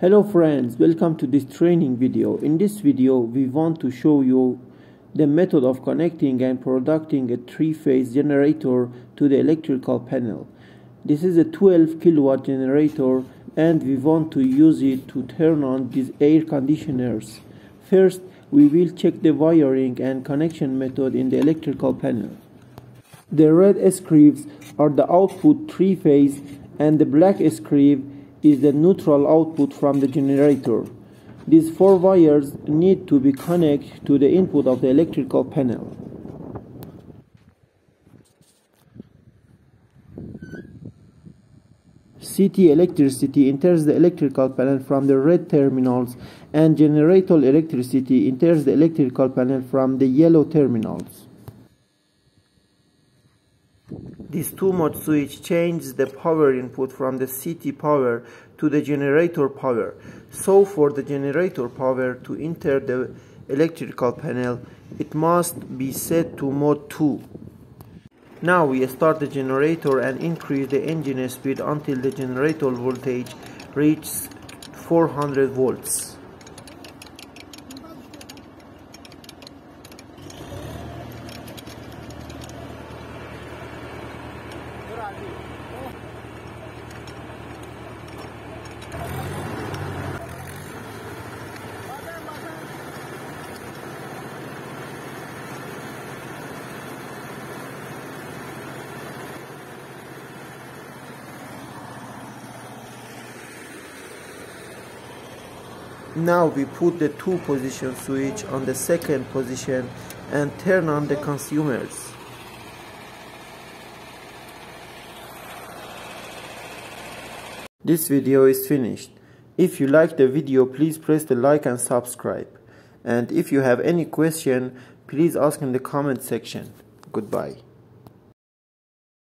Hello friends, welcome to this training video. In this video, we want to show you the method of connecting and producing a three-phase generator to the electrical panel. This is a 12 kilowatt generator and we want to use it to turn on these air conditioners. First, we will check the wiring and connection method in the electrical panel. The red screws are the output three-phase and the black screw is the neutral output from the generator. These four wires need to be connected to the input of the electrical panel. city electricity enters the electrical panel from the red terminals and generator electricity enters the electrical panel from the yellow terminals. This two-mode switch changes the power input from the city power to the generator power. So for the generator power to enter the electrical panel, it must be set to mode 2. Now we start the generator and increase the engine speed until the generator voltage reaches 400 volts. Now we put the two position switch on the second position and turn on the consumers. This video is finished. If you like the video, please press the like and subscribe. And if you have any question, please ask in the comment section. Goodbye.